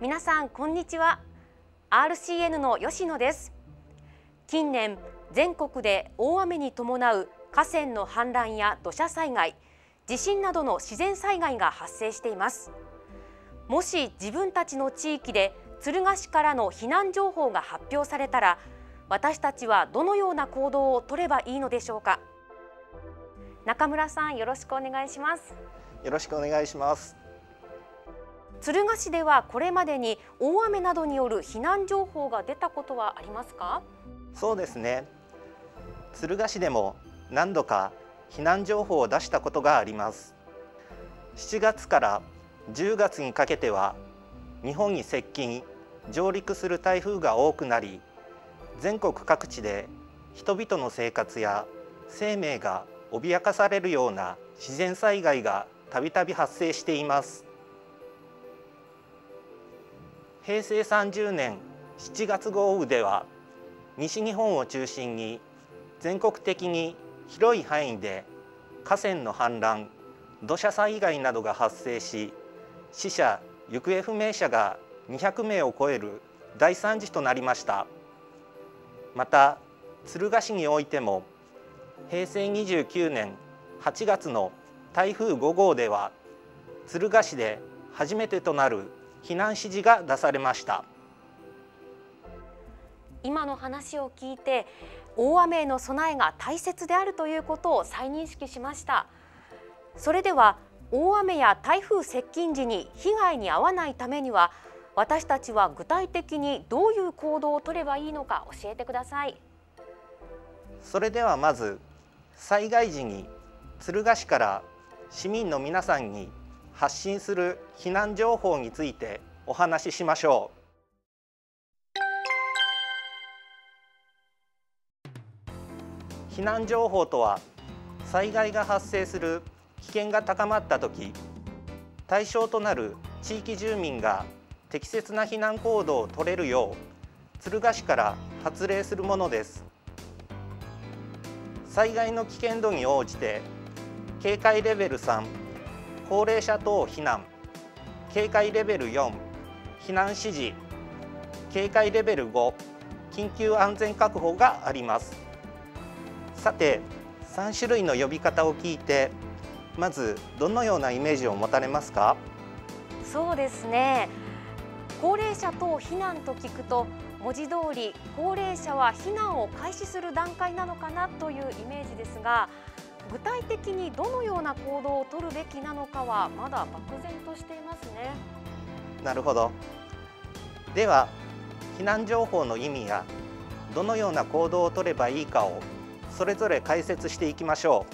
皆さんこんにちは。RCN の吉野です。近年全国で大雨に伴う河川の氾濫や土砂災害地震などの自然災害が発生しています。もし自分たちの地域で敦賀市からの避難情報が発表されたら私たちはどのような行動を取ればいいのでしょうか？中村さんよろしくお願いします。よろしくお願いします。敦賀市ではこれまでに大雨などによる避難情報が出たことはありますか？そうですね。敦賀市でも何度か避難情報を出したことがあります。7月から10月にかけては日本に接近上陸する台風が多くなり全国各地で人々の生活や生命が脅かされるような自然災害がたびたび発生しています。平成30年7月豪雨では西日本を中心に全国的に広い範囲で河川の氾濫土砂災害などが発生し死者行方不明者が200名を超える大惨事となりました。また敦賀市においても平成29年8月の台風5号では敦賀市で初めてとなる避難指示が出されました。今の話を聞いて大雨への備えが大切であるということを再認識しました。それでは大雨や台風接近時に被害に遭わないためには私たちは具体的にどういう行動を取ればいいのか教えてください。それではまず災害時に敦賀市から市民の皆さんに発信する避難情報についてお話ししましょう。避難情報とは災害が発生する危険が高まった時対象となる地域住民が適切な避難行動を取れるよう敦賀市から発令するものです。災害の危険度に応じて警戒レベル3高齢者等避難。警戒レベル4避難指示。警戒レベル5緊急安全確保があります。さて3種類の呼び方を聞いてまずどのようなイメージを持たれますか？そうですね。高齢者等避難と聞くと文字通り高齢者は避難を開始する段階なのかなというイメージですが具体的にどのような行動を取るべきなのかはまだ漠然としていますね。なるほど。では避難情報の意味やどのような行動を取ればいいかをそれぞれ解説していきましょ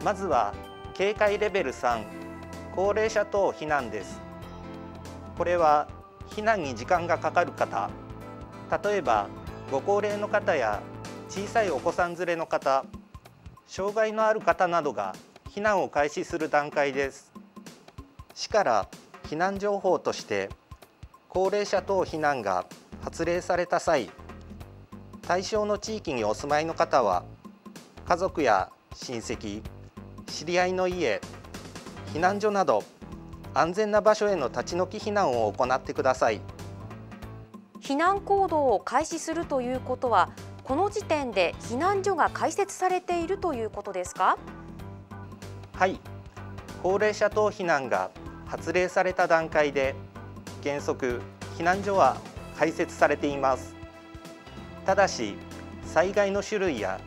う。まずは警戒レベル3高齢者等避難です。これは避難に時間がかかる方例えばご高齢の方や小さいお子さん連れの方障害のある方などが避難を開始する段階です。市から避難情報として高齢者等避難が発令された際対象の地域にお住まいの方は家族や親戚知り合いの家避難所など安全な場所への立ち退き避難を行ってください。避難行動を開始するということはこの時点で避難所が開設されているということですか？はい。高齢者等避難が発令された段階で原則避難所は開設されています。ただし災害の種類や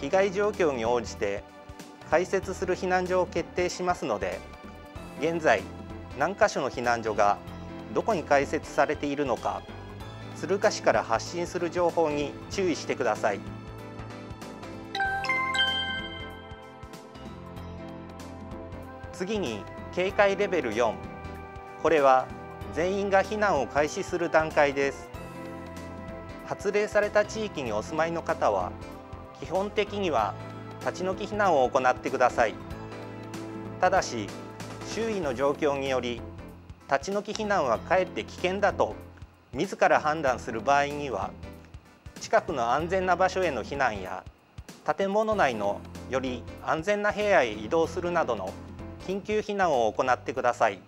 被害状況に応じて開設する避難所を決定しますので現在何箇所の避難所がどこに開設されているのか敦賀市から発信する情報に注意してください。次に警戒レベル4これは全員が避難を開始する段階です。発令された地域にお住まいの方は基本的には立ち退き避難を行ってくださいただし周囲の状況により立ち退き避難はかえって危険だと自ら判断する場合には近くの安全な場所への避難や建物内のより安全な部屋へ移動するなどの緊急避難を行ってください。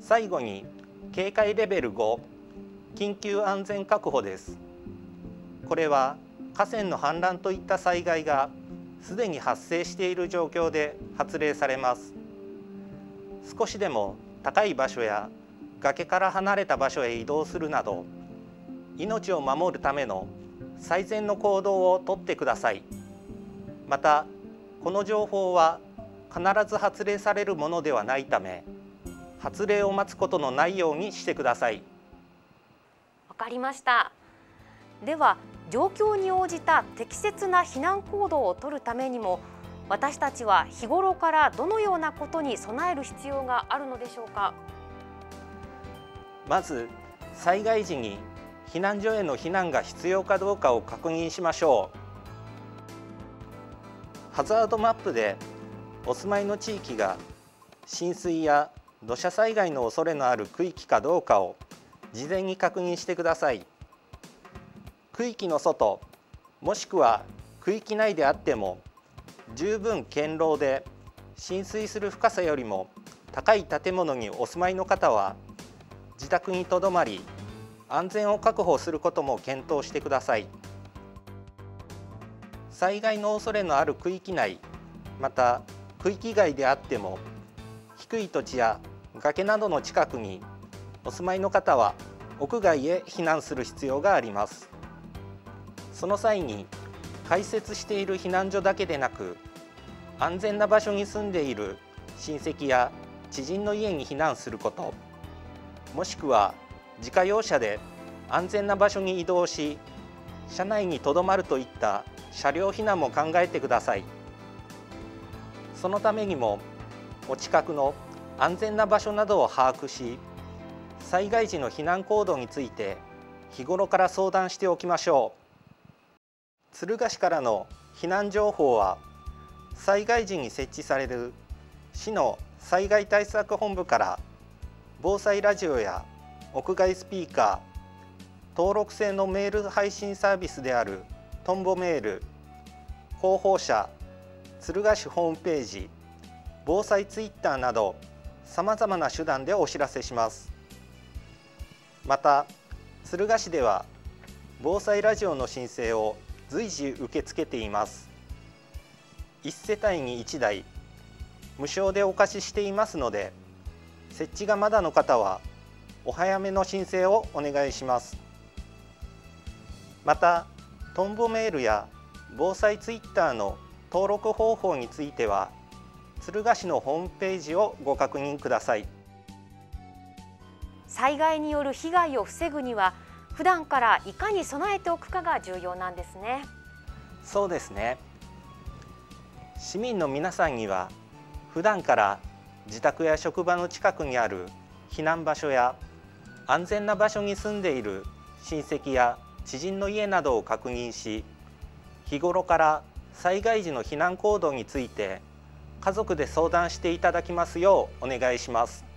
最後に警戒レベル5緊急安全確保です。これは河川の氾濫といった災害がすでに発生している状況で発令されます。少しでも高い場所や崖から離れた場所へ移動するなど命を守るための最善の行動をとってください。またこの情報は必ず発令されるものではないため発令を待つことのないようにしてください。かりました。では状況に応じた適切な避難行動を取るためにも私たちは日頃からどのようなことに備える必要があるのでしょうか？まず災害時に避難所への避難が必要かどうかを確認しましょう。ハザードマップでお住まいの地域が浸水や土砂災害の恐れのある区域かどうかを事前に確認してください。区域の外もしくは区域内であっても十分堅牢で浸水する深さよりも高い建物にお住まいの方は自宅にとどまり安全を確保することも検討してください。災害の恐れのある区域内また区域外であっても低い土地や崖などの近くにお住まいの方は屋外へ避難する必要があります。その際に開設している避難所だけでなく安全な場所に住んでいる親戚や知人の家に避難することもしくは自家用車で安全な場所に移動し車内にとどまるといった車両避難も考えてください。そのためにもお近くの安全な場所などを把握し災害時の避難行動について日頃から相談しておきましょう。敦賀市からの避難情報は災害時に設置される市の災害対策本部から防災ラジオや屋外スピーカー登録制のメール配信サービスであるトンボメール広報車敦賀市ホームページ防災ツイッターなどさまざまな手段でお知らせします。また敦賀市では防災ラジオの申請を随時受け付けています。1世帯に1台無償でお貸ししていますので設置がまだの方はお早めの申請をお願いします。またトンボメールや防災ツイッターの登録方法については敦賀市のホームページをご確認ください。災害による被害を防ぐには普段からいかに備えておくかが重要なんですね。そうですね。市民の皆さんには普段から自宅や職場の近くにある避難場所や安全な場所に住んでいる親戚や知人の家などを確認し日頃から災害時の避難行動について家族で相談していただきますようお願いします。